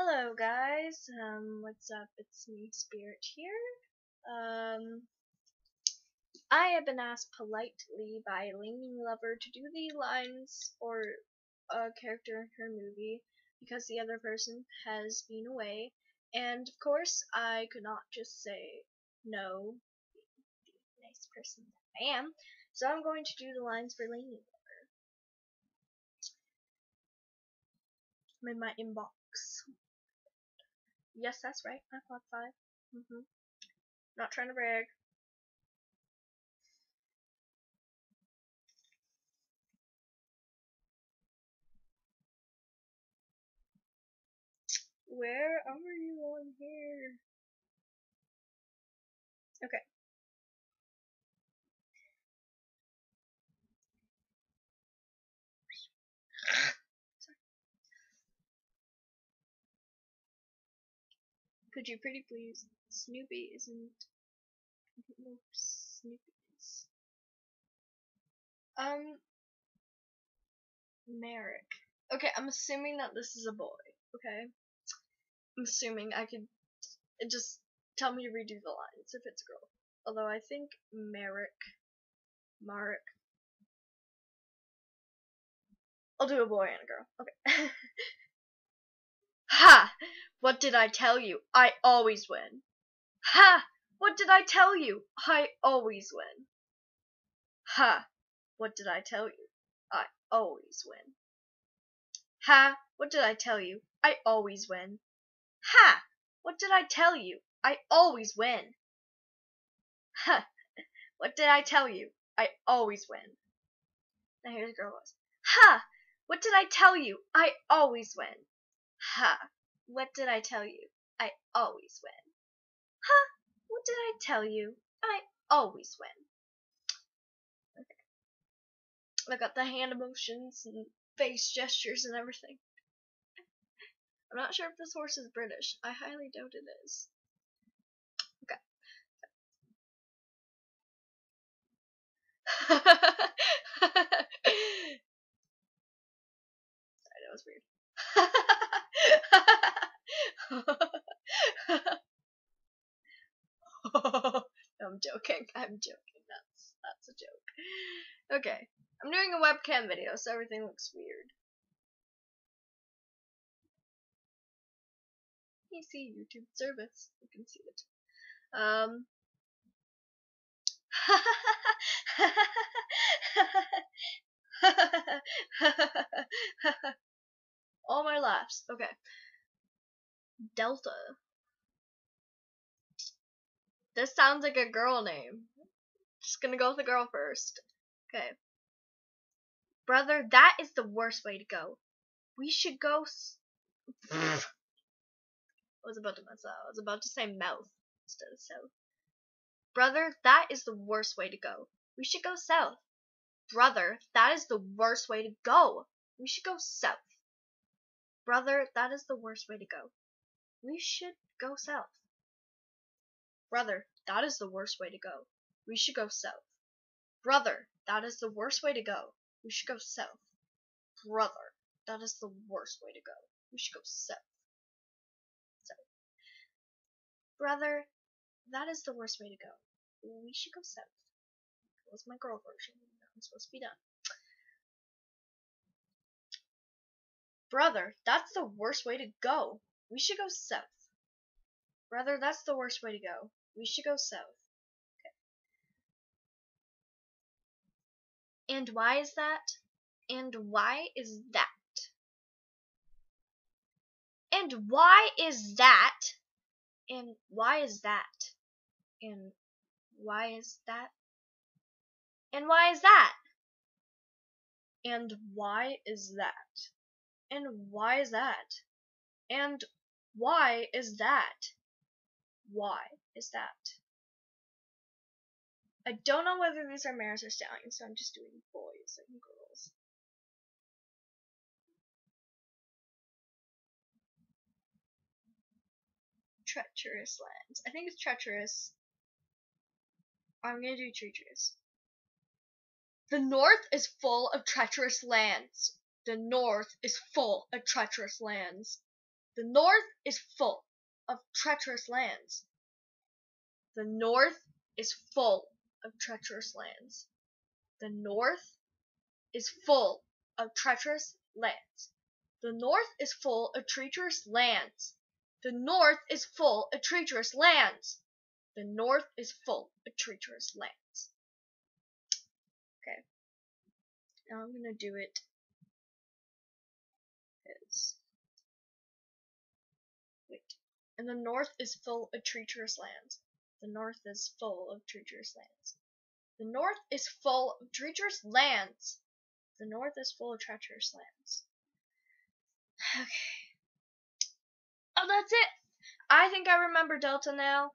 Hello guys, um, what's up? It's me, Spirit here. Um, I have been asked politely by Lainey Lover to do the lines for a character in her movie because the other person has been away, and of course I could not just say no, the nice person that I am, so I'm going to do the lines for Lanielover. In my inbox. Yes, that's right. iPod 5. Mm-hmm. Not trying to brag. Where are you on here? Okay. Could you pretty please? Snoopy isn't. No, Snoopy is. Um. Merrick. Okay, I'm assuming that this is a boy. Okay. I'm assuming I could. Just tell me to redo the lines if it's a girl. Although I think Merrick. Marek. I'll do a boy and a girl. Okay. ha! What did I tell you? I always win. Ha! What did I tell you? I always win. Ha! What did I tell you? I always win. Ha! What did I tell you? I always win. Ha! What did I tell you? I always win. Ha! What did I tell you? I always win. Now here's the girl voice. Ha! What did I tell you? I always win. Ha! What did I tell you? I always win. Huh? What did I tell you? I always win. Okay. I got the hand motions and face gestures and everything. I'm not sure if this horse is British. I highly doubt it is. Okay. Sorry, that was weird. I'm joking. I'm joking. That's that's a joke. Okay. I'm doing a webcam video, so everything looks weird. You see YouTube service. You can see it. Um All my laughs. Okay. Delta. This sounds like a girl name. Just gonna go with the girl first. Okay. Brother, that is the worst way to go. We should go. I was about to mess up. I was about to say mouth instead of south. Brother, that is the worst way to go. We should go south. Brother, that is the worst way to go. We should go south. Brother, that is the worst way to go. We should go south. Brother, that is the worst way to go. We should go south. Brother, that is the worst way to go. We should go south. Brother, that is the worst way to go. We should go south. South. Brother, that is the worst way to go. We should go south. That was my girl version. That was supposed to be done. Brother, that's the worst way to go. We should go south. Brother, that's the worst way to go. We should go south. Okay. And why is that? And why is that? And why is that? And why is that? And why is that? And why is that? And why is that? And why is that? And why is that? Why is that? I don't know whether these are mares or stallions, so I'm just doing boys and girls. Treacherous lands. I think it's treacherous. I'm gonna do treacherous. The north is full of treacherous lands. The north is full of treacherous lands. The north is full of treacherous lands. The north is full of treacherous lands. The north is full of treacherous lands. The north is full of treacherous lands. The north is full of treacherous lands. The north is full of treacherous lands. Okay. Now I'm gonna do it as And the north is full of treacherous lands. The north is full of treacherous lands. The north is full of treacherous lands. The north is full of treacherous lands. Okay. Oh, that's it. I think I remember Delta now.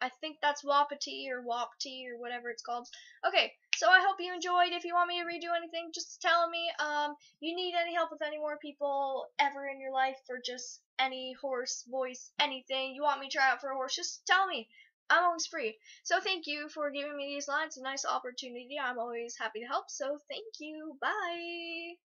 I think that's Wapiti or Wapti or whatever it's called. Okay, so I hope you enjoyed. If you want me to redo anything, just tell me. Um, you need any help with any more people ever in your life or just any horse, voice, anything. You want me to try out for a horse, just tell me. I'm always free. So thank you for giving me these lines. A nice opportunity. I'm always happy to help. So thank you. Bye.